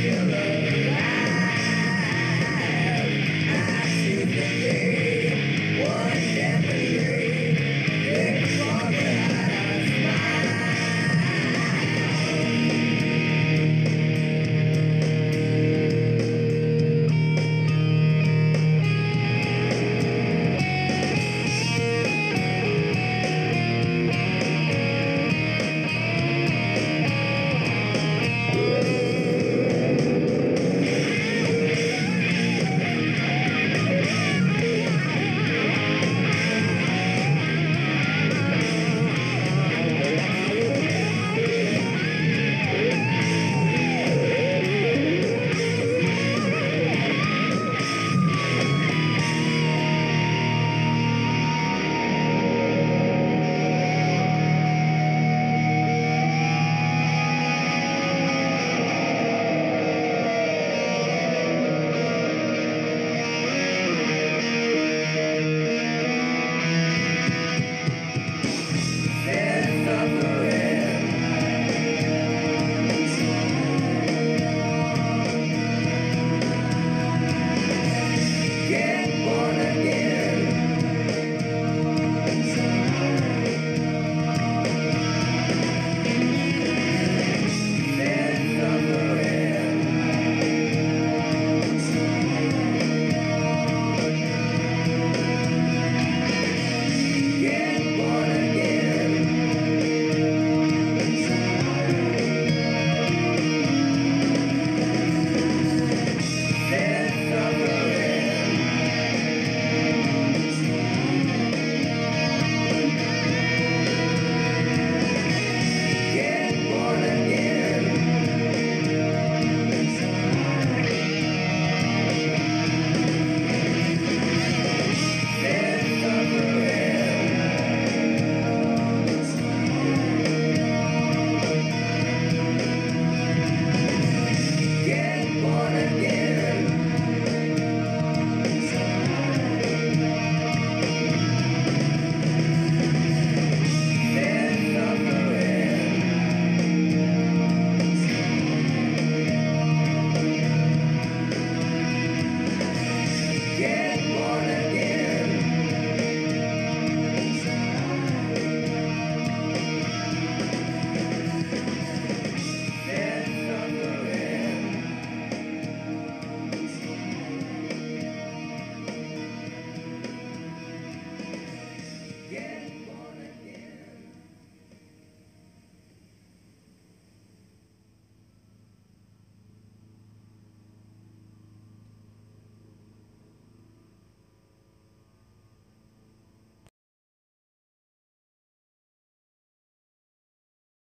Spirit.